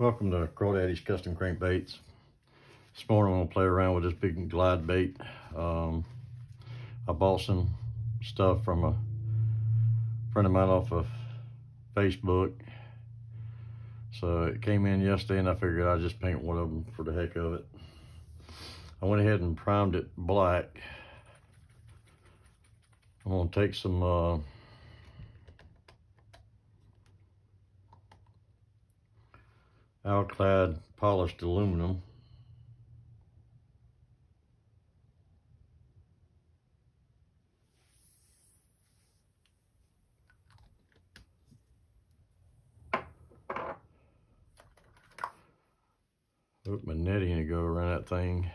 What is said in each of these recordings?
Welcome to Crawdaddy's Custom Crankbaits. This morning I'm gonna play around with this big glide bait. Um, I bought some stuff from a friend of mine off of Facebook. So it came in yesterday and I figured I'd just paint one of them for the heck of it. I went ahead and primed it black. I'm gonna take some uh, Alclad polished aluminum. Put my netting to go around that thing.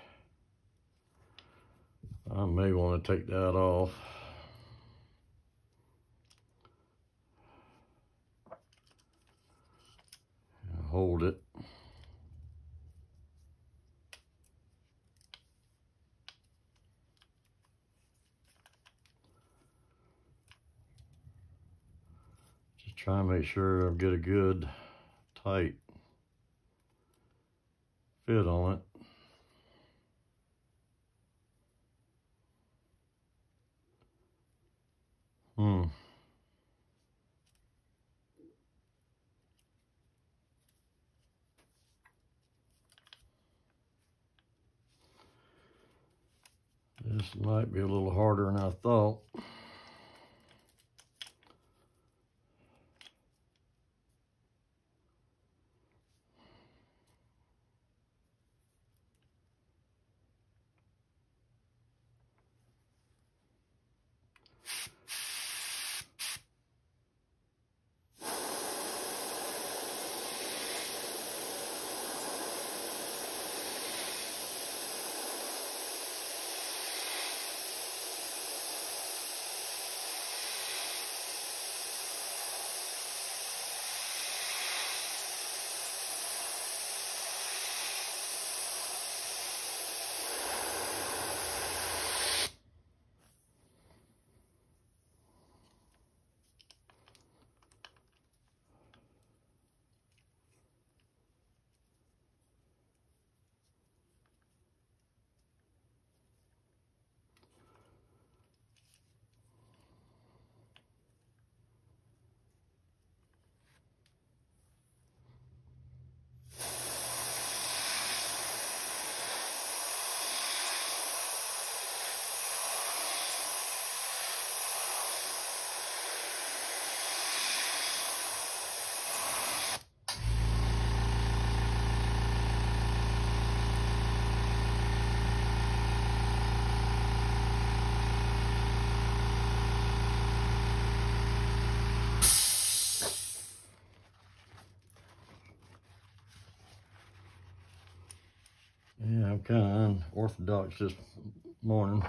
I may want to take that off. Hold it. Just try and make sure I get a good tight fit on it. Hmm. This might be a little harder than I thought. Yeah, I'm kind of unorthodox this morning.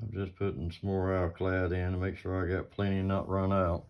I'm just putting some more Alclad in to make sure I got plenty not run out.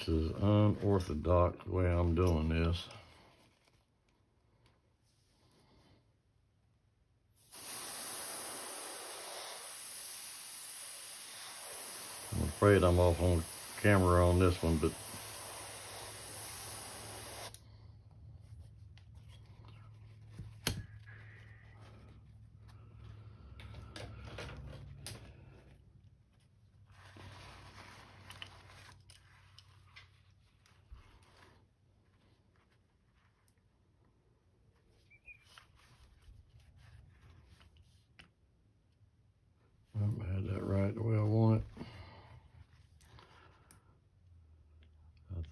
This is unorthodox the way I'm doing this. I'm afraid I'm off on camera on this one, but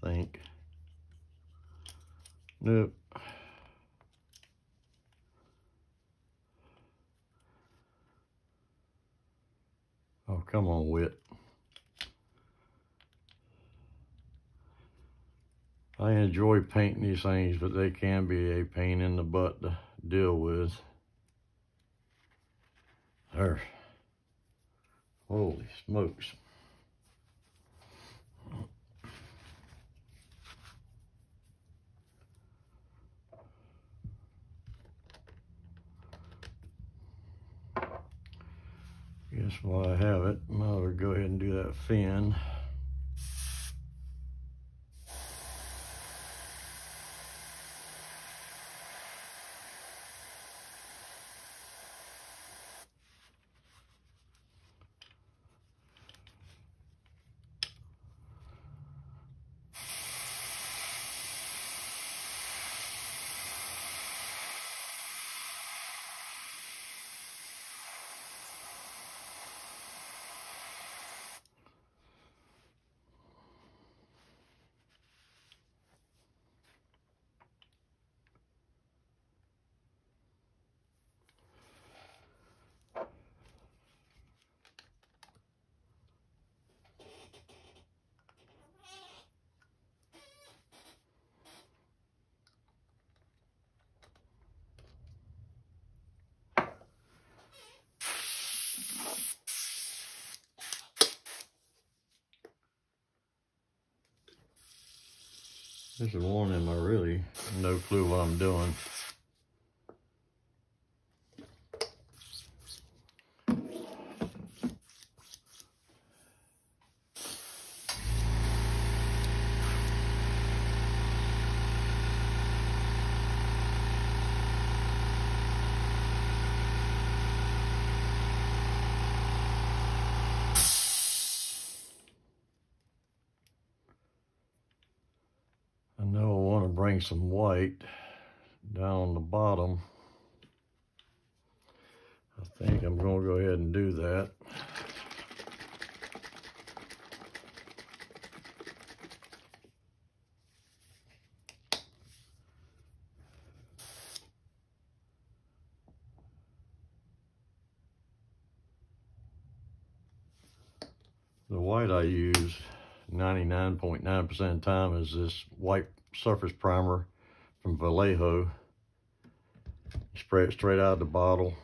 think. Nope. Oh, come on, Whit. I enjoy painting these things, but they can be a pain in the butt to deal with. There. Holy smokes. Guess while I have it, I might as well go ahead and do that fin. This is them I really no clue what I'm doing. I know I want to some white down on the bottom. I think I'm going to go ahead and do that. The white I use 99.9% .9 of the time is this white surface primer from Vallejo. Spray it straight out of the bottle.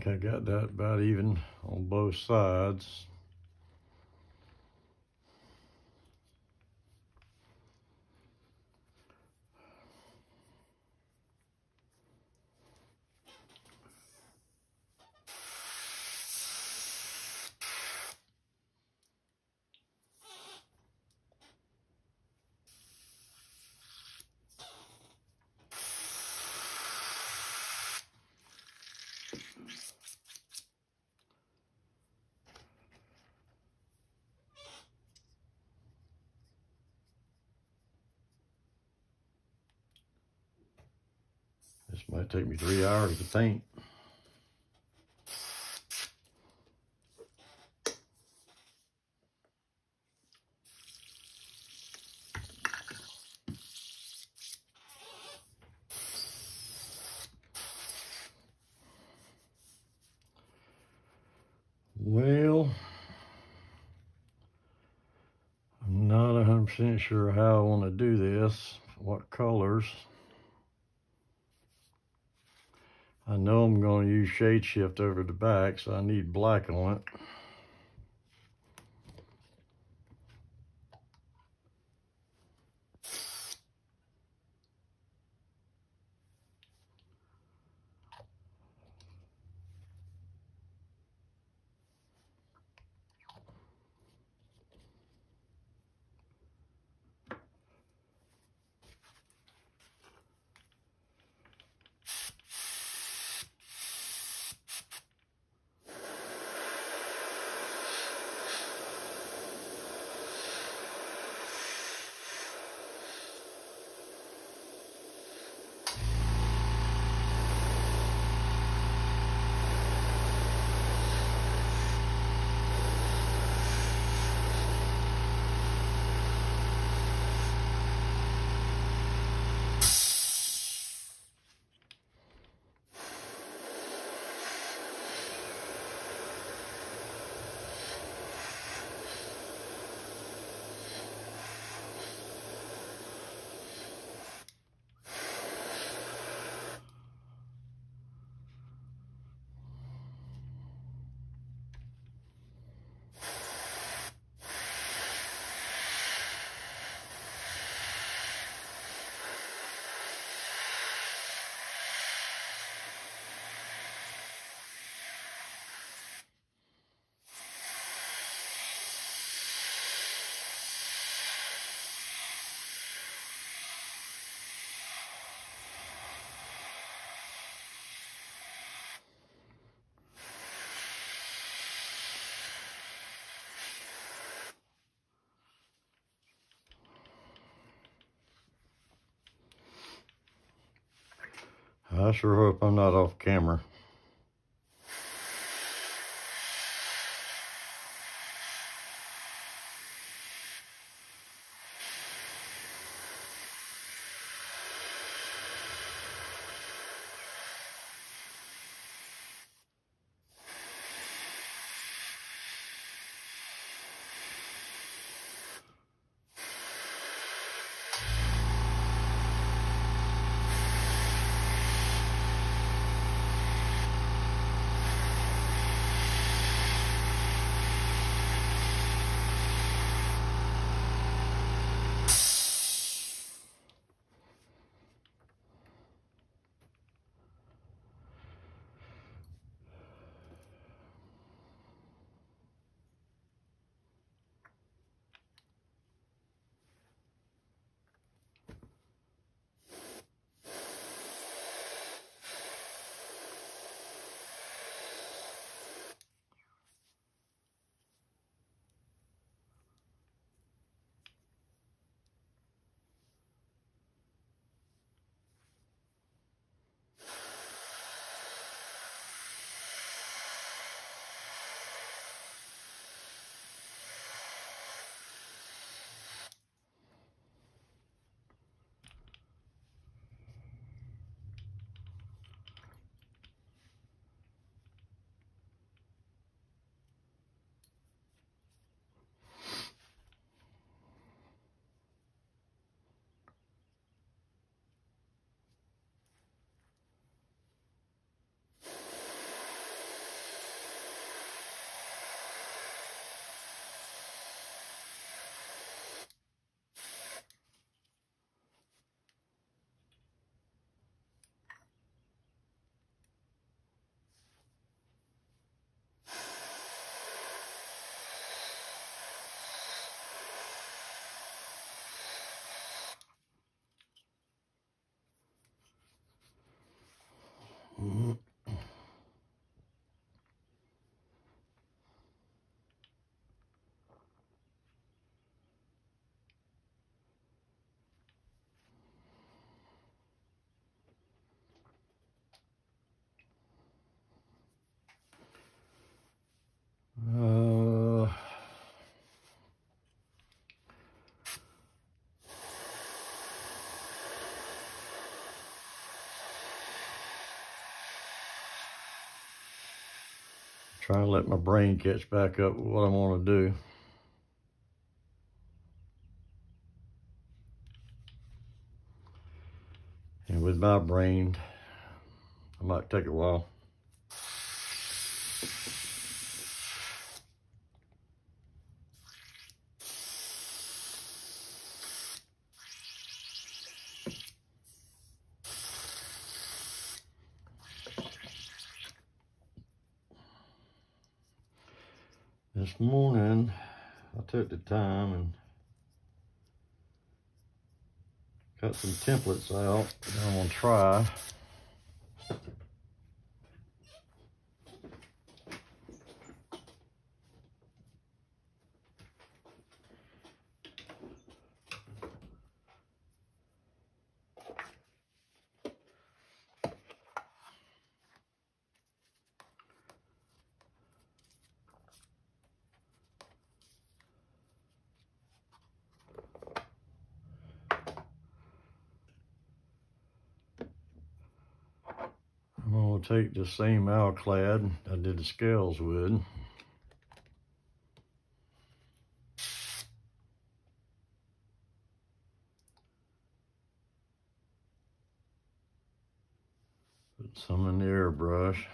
Think I got that about even on both sides. This might take me three hours to paint. Well, I'm not 100% sure how I want to do this, what colors. I know I'm going to use shade shift over the back, so I need black on it. I sure hope I'm not off camera. Trying to let my brain catch back up with what I want to do. And with my brain, it might take a while. This morning, I took the time and cut some templates out that I'm gonna try. I'm gonna take the same Alclad I did the scales with. Put some in the airbrush.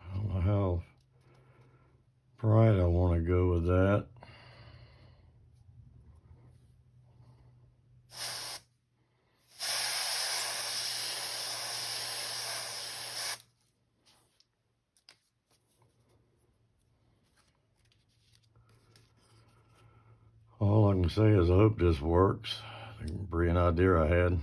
I don't know how bright I want to go with that. All I say is I hope this works. The brilliant idea I had.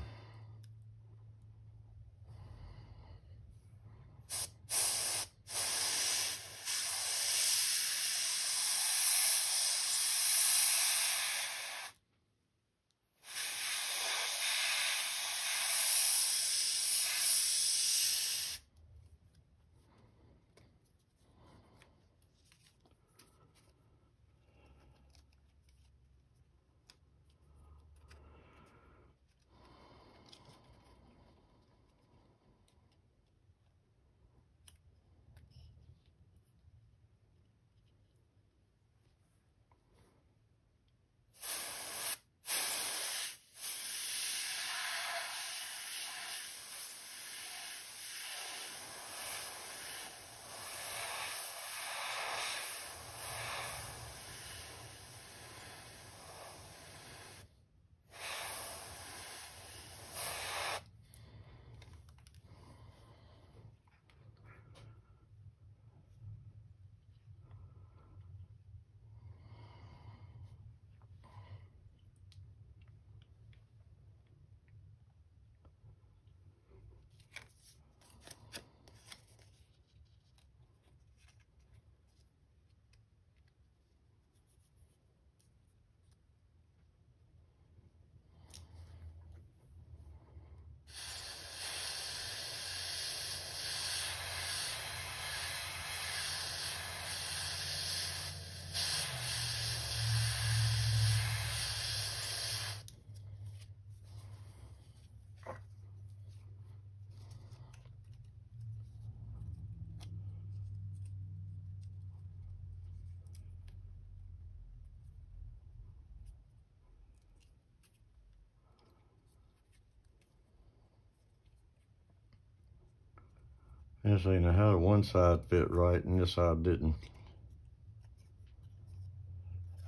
And so, you know, how did one side fit right and this side didn't?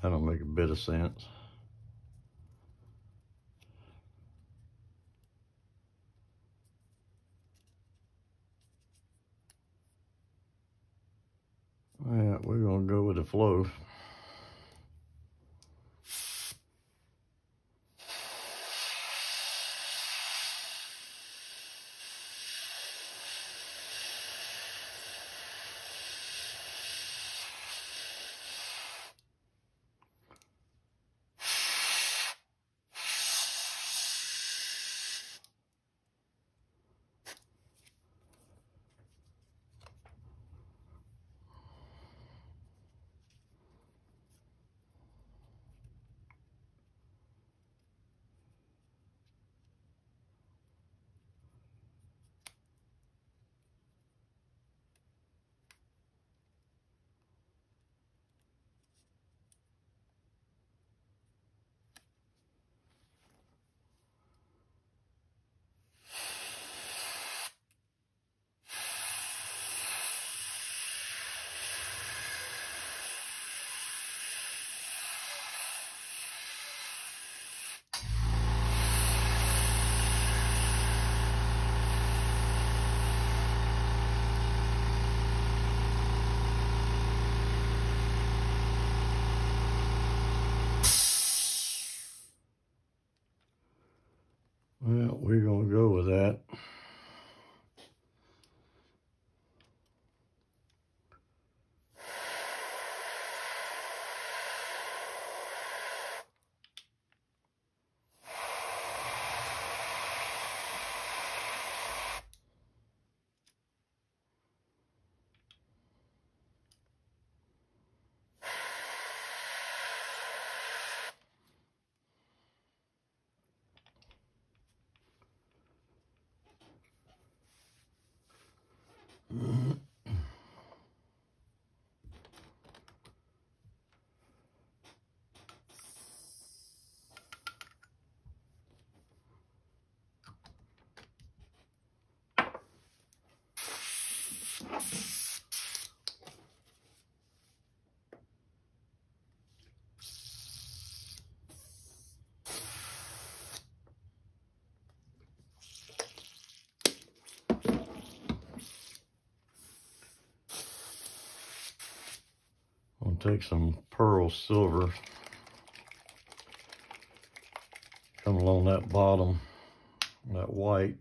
That don't make a bit of sense. All right, we're gonna go with the flow. Well, we're gonna go with that. I'll take some pearl silver. Come along that bottom, that white.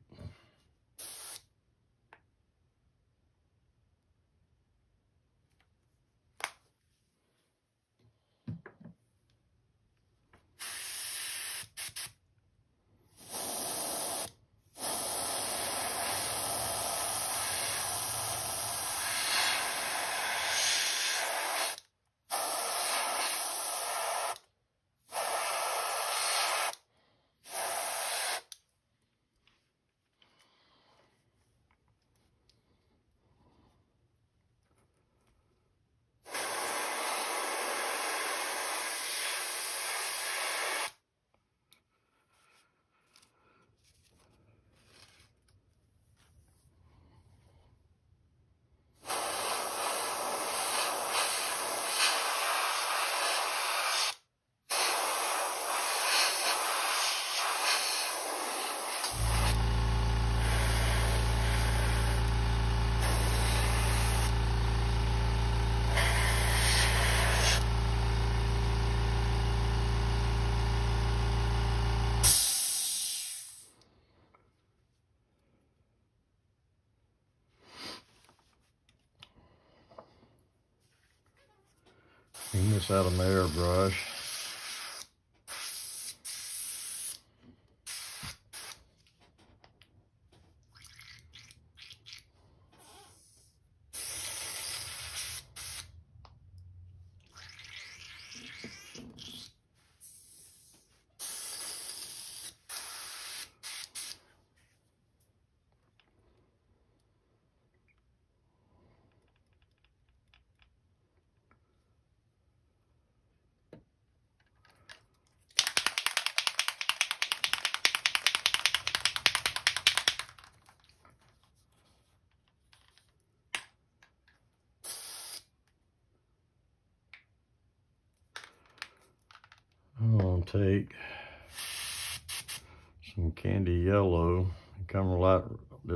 Clean this out of my airbrush.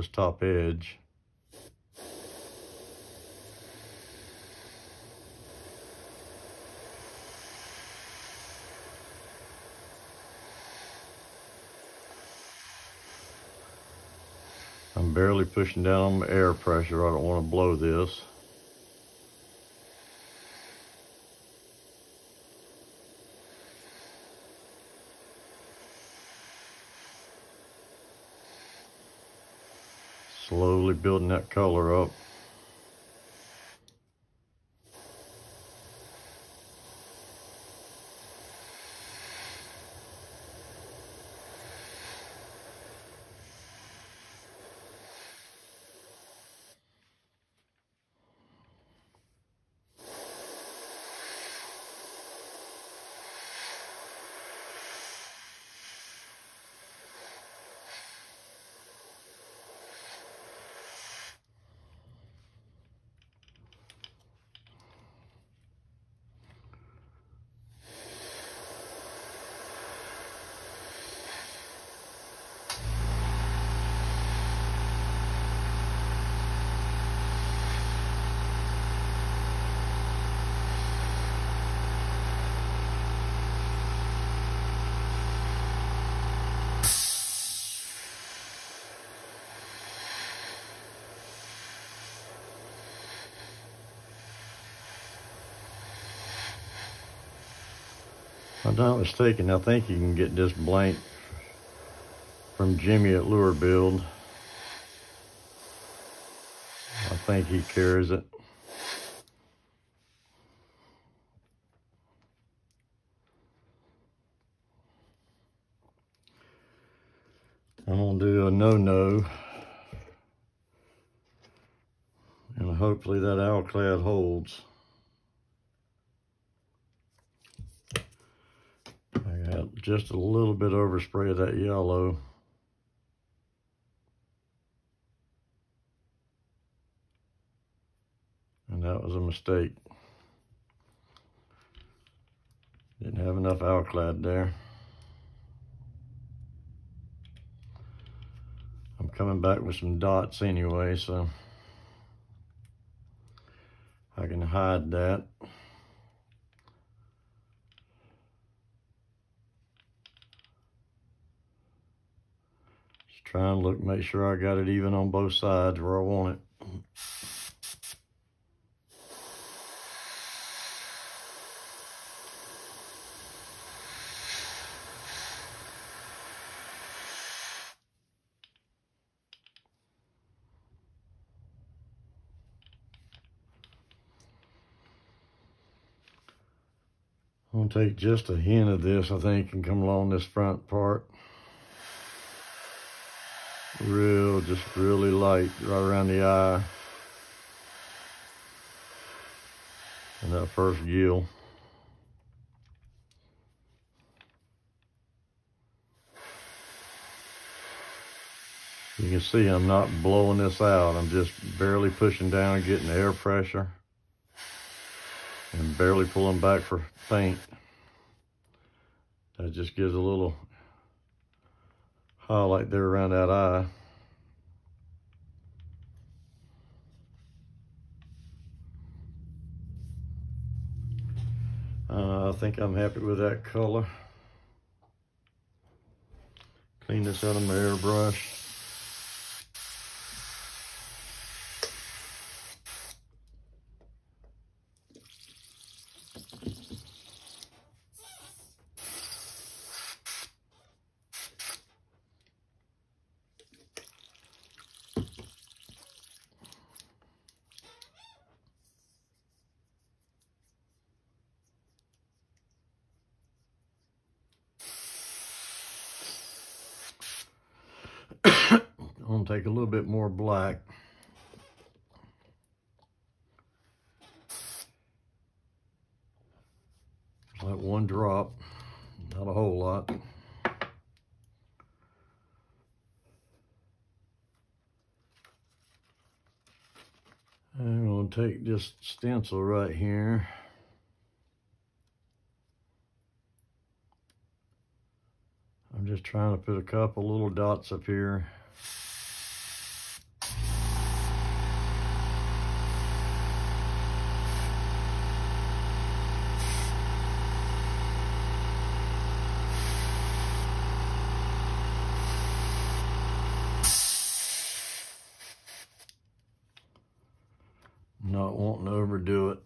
this top edge. I'm barely pushing down air pressure. I don't want to blow this. Slowly building that color up. I'm not mistaken, I think you can get this blank from Jimmy at Lure Build. I think he carries it. I'm gonna do a no-no. And hopefully that owl Alclad holds. Just a little bit overspray of that yellow. And that was a mistake. Didn't have enough Alclad there. I'm coming back with some dots anyway, so I can hide that. Try and look, make sure I got it even on both sides where I want it. I'm gonna take just a hint of this, I think, and come along this front part real, just really light right around the eye. And that first gill. You can see I'm not blowing this out. I'm just barely pushing down, and getting air pressure. And barely pulling back for paint. That just gives a little highlight there around that eye. Uh, I think I'm happy with that color. Clean this out of my airbrush. I'm gonna take a little bit more black. Like one drop, not a whole lot. I'm gonna take this stencil right here. I'm just trying to put a couple little dots up here. Wanting to overdo it.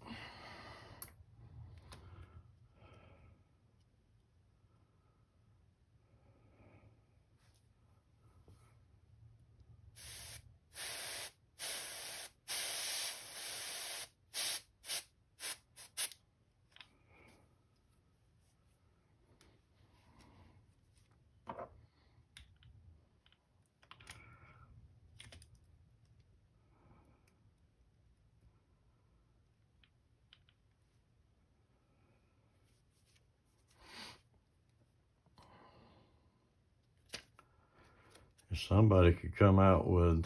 Somebody could come out with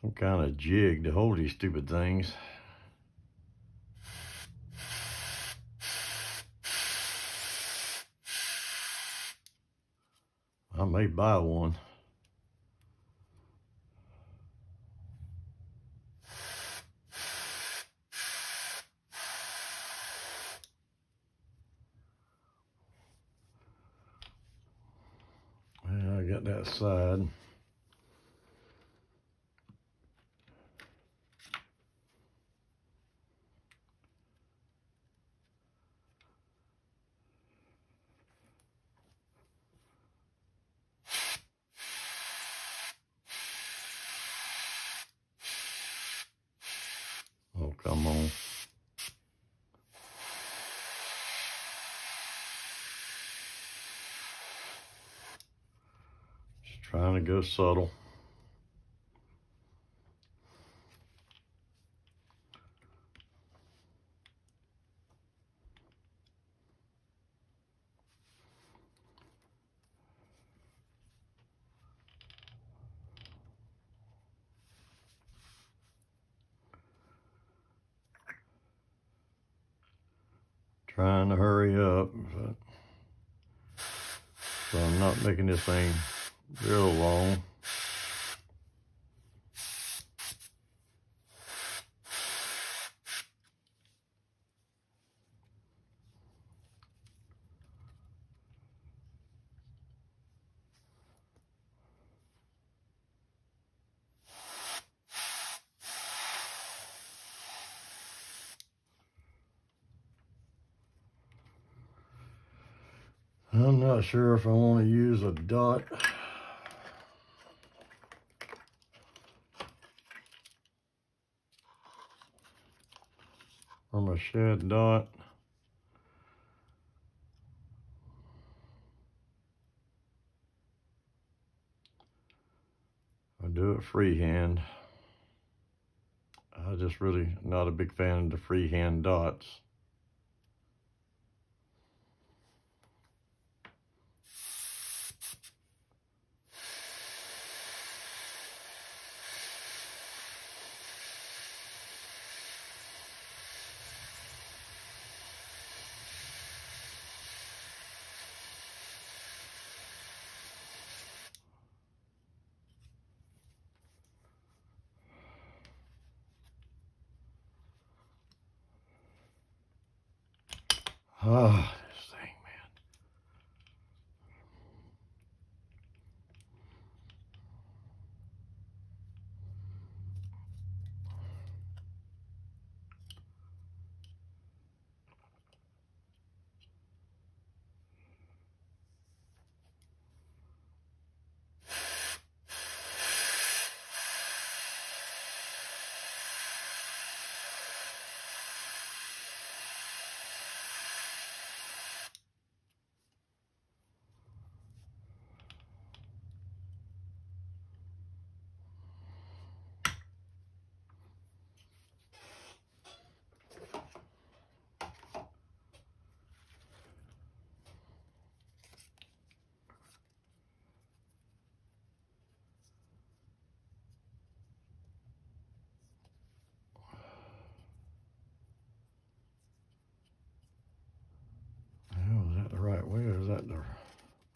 some kind of jig to hold these stupid things. I may buy one. Yeah, I got that side. Oh, come on. Just trying to go subtle. Trying to hurry up, but so I'm not making this thing real long. I'm not sure if I want to use a dot. Or a shed dot. I do it freehand. I just really not a big fan of the freehand dots.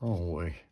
Oh, wrong way?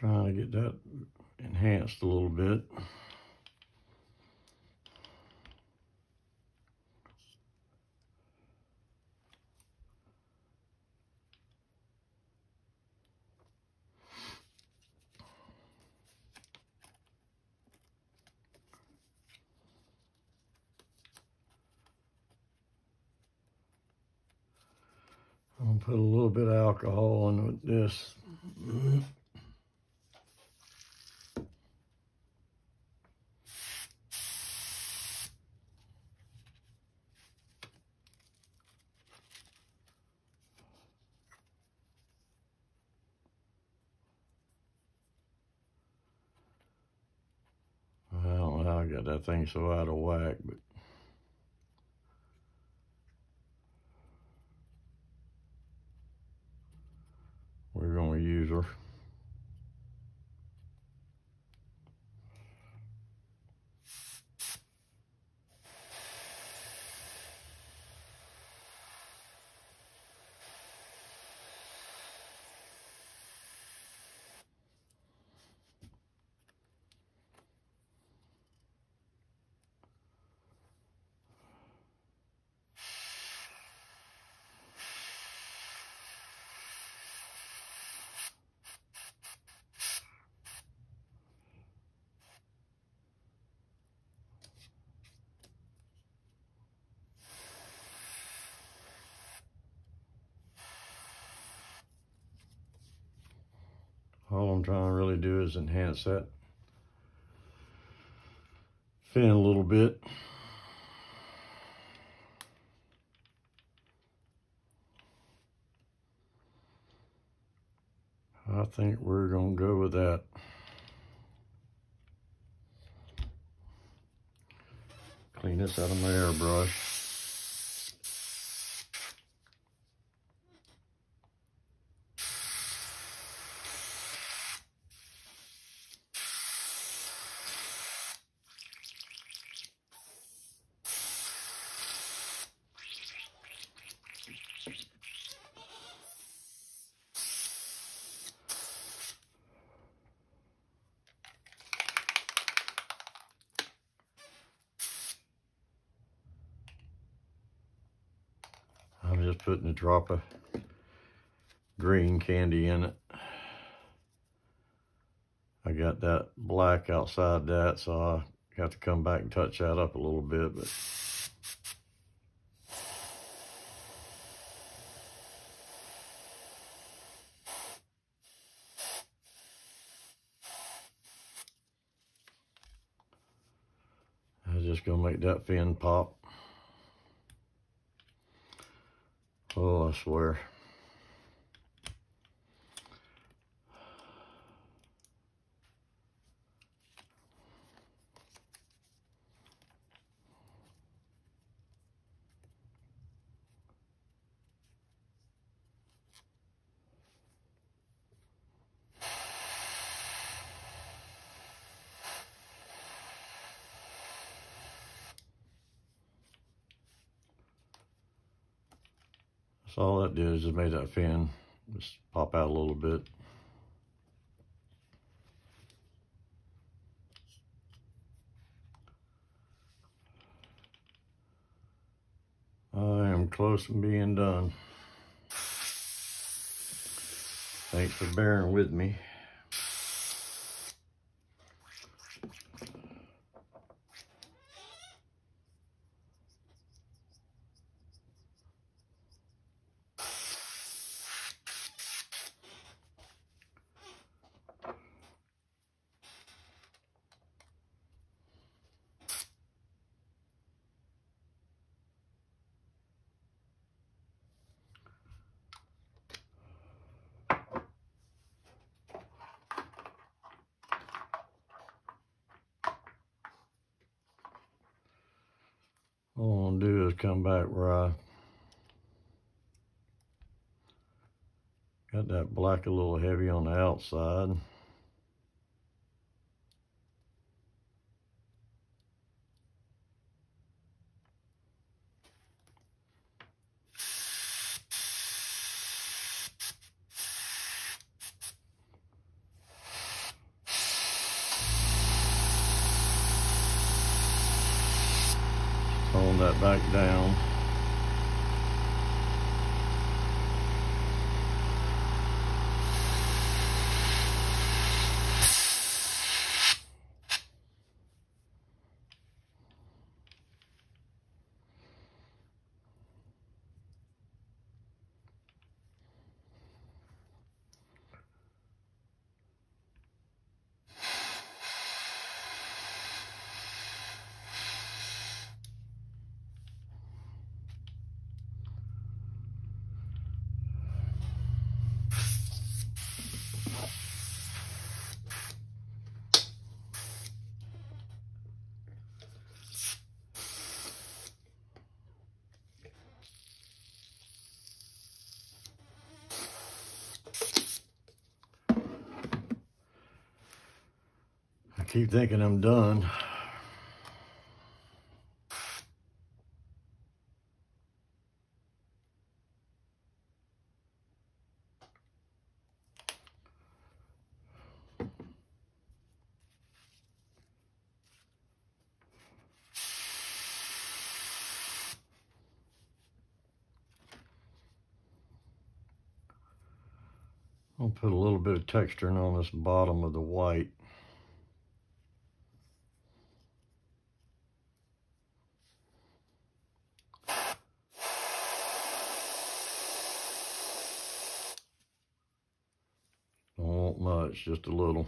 Trying to get that enhanced a little bit. I'm gonna put a little bit of alcohol in with this. That thing's so out of whack, but we're gonna use her. All I'm trying to really do is enhance that fin a little bit. I think we're gonna go with that. Clean this out of my airbrush. I'm just putting a drop of green candy in it. I got that black outside that, so I got to come back and touch that up a little bit, but I was just gonna make that fin pop. Oh, I swear. So all that did is just made that fin just pop out a little bit. I am close to being done. Thanks for bearing with me. All I'm gonna do is come back where I got that black a little heavy on the outside. it back down. I keep thinking I'm done. I'll put a little bit of texturing on this bottom of the white. Don't want much, just a little.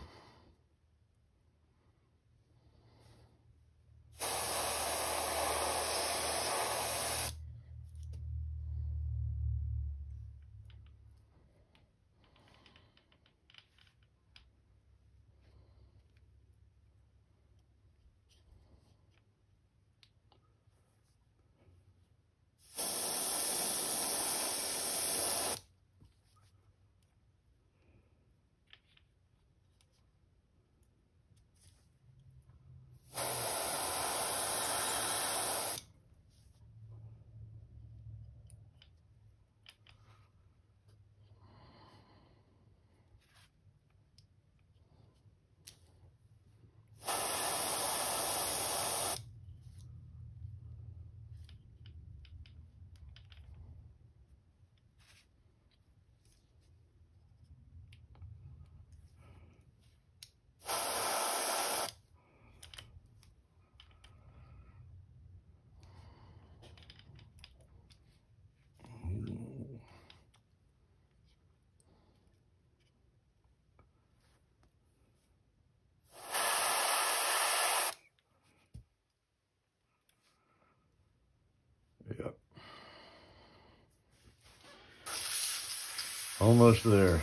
Almost there.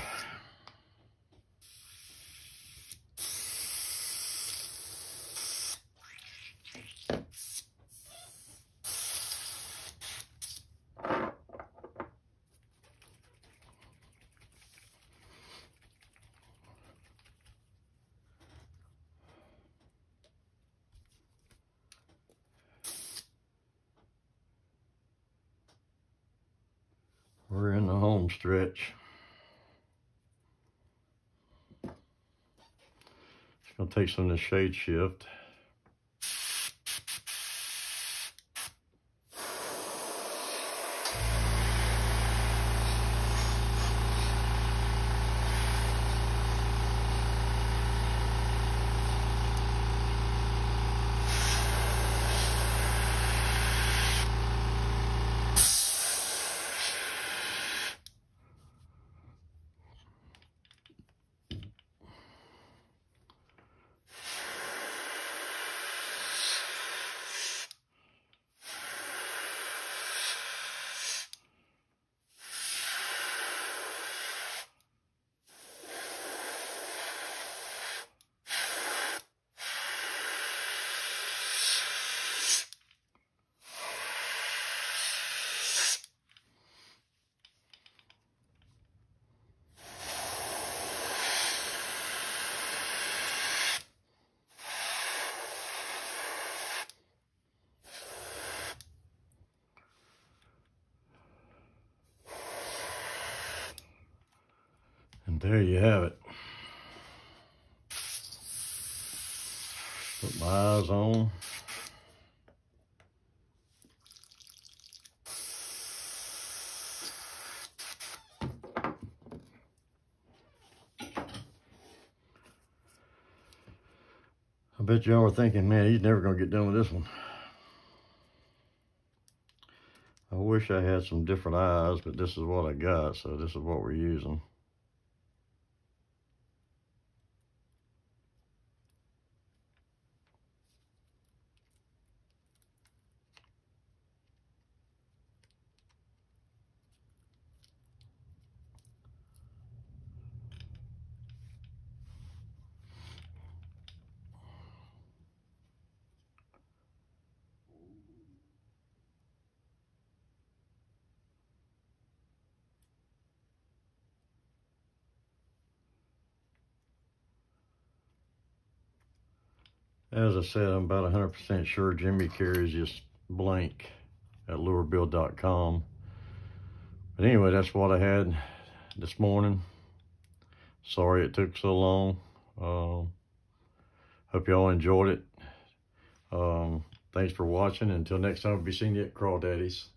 We're in the home stretch. Take some of the shade shift. there you have it. Put my eyes on. I bet y'all are thinking, man, he's never going to get done with this one. I wish I had some different eyes, but this is what I got, so this is what we're using. As I said, I'm about 100% sure Jimmy carries just blank at lurebill.com. But anyway, that's what I had this morning. Sorry it took so long. Um, hope y'all enjoyed it. Um, thanks for watching. Until next time, we'll be seeing you at Crawdaddy's.